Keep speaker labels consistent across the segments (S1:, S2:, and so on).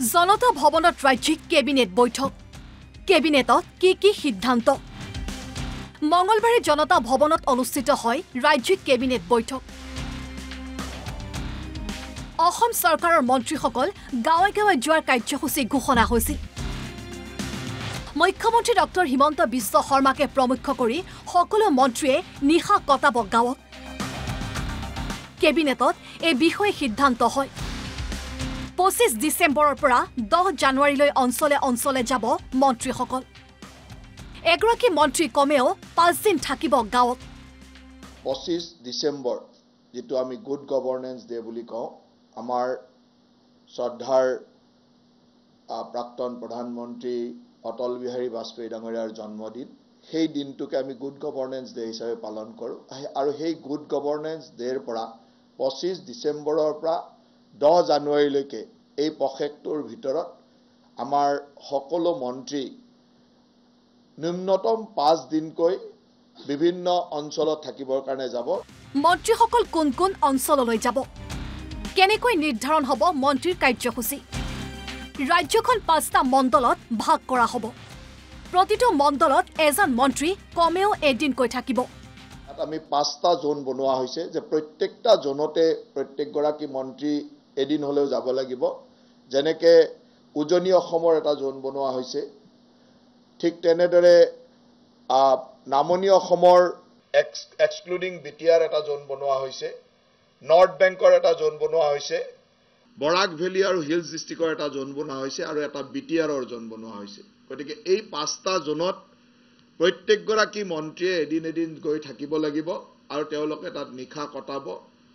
S1: জনতা ভৱনত ৰাজ্যিক কেবিনেট বৈঠক। কেবিনেটত কি কি সিদ্ধান্ত? মঙলবাৰে জনতা ভৱনত অনুষ্ঠিত হয় ৰাজ্যিক কেবিনেট বৈঠক। অসম চৰকাৰৰ মন্ত্ৰীসকল গাঁৱে গাঁৱে যোৱাৰ কাৰ্যসূচী ঘোষণা হৈছিল। মুখ্যমন্ত্ৰী ডক্টৰ হিমন্ত বিশ্ব শৰ্মাকে প্ৰমুখ্য কৰি সকলো মন্ত্ৰীয়ে নিশা কটাব গাঁৱত। কেবিনেটত এই বিষয়ে সিদ্ধান্ত হয়। পঁচিছ ডিচেম্বৰৰ পৰা দহ জানুৱাৰীলৈ অঞ্চলে অঞ্চলে যাব মন্ত্ৰীসকল। এগৰাকী মন্ত্ৰী কমেও পাঁচদিন থাকিব গাঁৱত।
S2: পঁচিছ ডিচেম্বৰ যিটো আমি গুড গভৰ্নেন্স ডে বুলি কওঁ আমাৰ শ্ৰদ্ধাৰ প্ৰাক্তন প্ৰধানমন্ত্ৰী অটল বিহাৰী বাজপেয়ী ডাঙৰীয়াৰ জন্মদিন। সেই দিনটোকে আমি গুড গভৰ্নেন্স ডে হিচাপে পালন কৰোঁ। আৰু সেই গুড গভৰ্নেন্স ডেৰ পৰা পঁচিছ ডিচেম্বৰৰ পৰা দহ জানুৱাৰীলৈকে এই পষেকটোৰ ভিতৰত আমাৰ সকলো মন্ত্ৰী ন্যূনতম পাঁচ দিনকৈ বিভিন্ন অঞ্চলত থাকিবৰ কাৰণে যাব।
S1: মন্ত্ৰীসকল কোন কোন অঞ্চললৈ যাব? কেনেকৈ নিৰ্ধাৰণ হ'ব মন্ত্ৰীৰ কাৰ্যসূচী? ৰাজ্যখন পাঁচটা মণ্ডলত ভাগ কৰা হ'ব। প্ৰতিটো মণ্ডলত এজন মন্ত্ৰী কমেও এদিনকৈ থাকিব।
S2: আমি পাঁচটা জোন বনোৱা হৈছে যে প্ৰত্যেকটা জোনতে প্ৰত্যেকগৰাকী মন্ত্ৰী এদিন হ'লেও যাব লাগিব। যেনেকৈ উজনি অসমৰ এটা জোন বনোৱা হৈছে ঠিক তেনেদৰে নামনি অসমৰ ex excluding B T R এটা জোন বনোৱা হৈছে নৰ্থ বেংকৰ এটা জোন বনোৱা হৈছে বৰাক ভেলী আৰু হিলছ ডিষ্ট্ৰিক্টৰ এটা জোন বনোৱা হৈছে আৰু এটা বি টি আৰৰ জোন বনোৱা হৈছে। গতিকে এই পাঁচটা জোনত প্ৰত্যেকগৰাকী মন্ত্ৰীয়ে এদিন এদিন গৈ থাকিব লাগিব আৰু তেওঁলোকে তাত নিশা কটাব।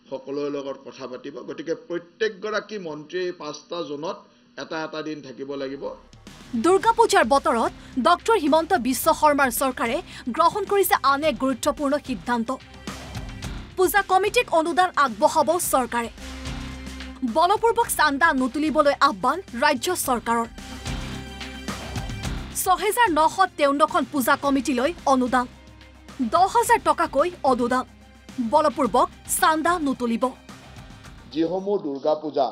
S2: সকলোৰে লগত কথা পাতিব। গতিকে প্ৰত্যেকগৰাকী মন্ত্ৰীয়ে পাঁচটা জোনত এটা এটা দিন থাকিব লাগিব।
S1: দুৰ্গা পূজাৰ বতৰত ডক্টৰ হিমন্ত বিশ্ব শৰ্মাৰ চৰকাৰে গ্ৰহণ কৰিছে আন এক গুৰুত্বপূৰ্ণ সিদ্ধান্ত। পূজা কমিটিক অনুদান আগবঢ়াব চৰকাৰে। বলপূৰ্বক চান্দা নুতুলিবলৈ আহ্বান ৰাজ্য চৰকাৰৰ। ছহেজাৰ নশ তেৱন্নখন পূজা কমিটিলৈ অনুদান। দহ হাজাৰ টকাকৈ অনুদান বলপূৰ্বক চান্দা নুতুলিব।
S2: যিসমূহ দুৰ্গা পূজা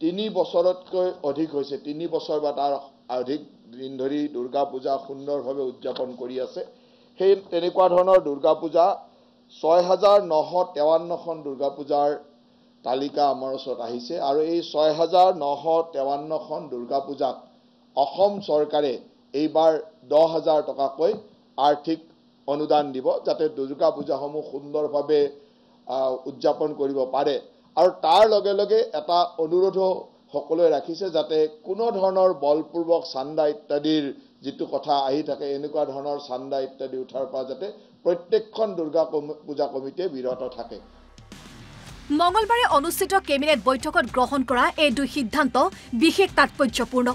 S2: তিনি বছৰতকৈ অধিক হৈছে তিনি বছৰ বা তাৰ অধিক দিন ধৰি দুৰ্গা পূজা সুন্দৰভাৱে উদযাপন কৰি আছে সেই তেনেকুৱা ধৰণৰ দুৰ্গা পূজা ছয় হাজাৰ নশ তেৱন্নখন দুৰ্গা পূজাৰ তালিকা আমাৰ ওচৰত আহিছে আৰু এই ছয় হাজাৰ নশ তেৱন্নখন দুৰ্গা পূজাক অসম চৰকাৰে এইবাৰ দহ হাজাৰ টকাকৈ আৰ্থিক অনুদান দিব যাতে দুৰ্গা পূজাসমূহ সুন্দৰভাৱে উদযাপন কৰিব পাৰে। আৰু তাৰ লগে লগে এটা অনুৰোধো সকলোৱে ৰাখিছে যাতে কোনো ধৰণৰ বলপূৰ্বক চান্দা ইত্যাদিৰ যিটো কথা আহি থাকে এনেকুৱা ধৰণৰ চান্দা ইত্যাদি উঠাৰ পৰা যাতে প্ৰত্যেকখন দুৰ্গা পূজা কমিটিয়ে বিৰত থাকে।
S1: মঙলবাৰে অনুষ্ঠিত কেবিনেট বৈঠকত গ্ৰহণ কৰা এই দুই সিদ্ধান্ত বিশেষ তাৎপৰ্যপূৰ্ণ।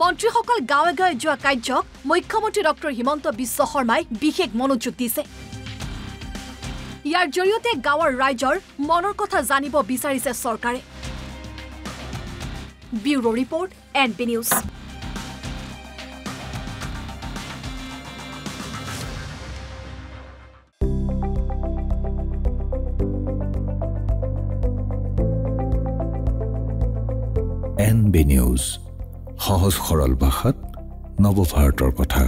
S1: মন্ত্ৰীসকল গাঁৱে গাঁৱে যোৱা কাৰ্যক মুখ্যমন্ত্ৰী ডক্টৰ হিমন্ত বিশ্ব শৰ্মাই বিশেষ মনোযোগ দিছে। ইয়াৰ জৰিয়তে গাঁৱৰ ৰাইজৰ মনৰ কথা জানিব বিচাৰিছে চৰকাৰে। Bureau report N B News.
S3: N B News. সহজ সৰল ভাষাত নৱভাৰতৰ কথা।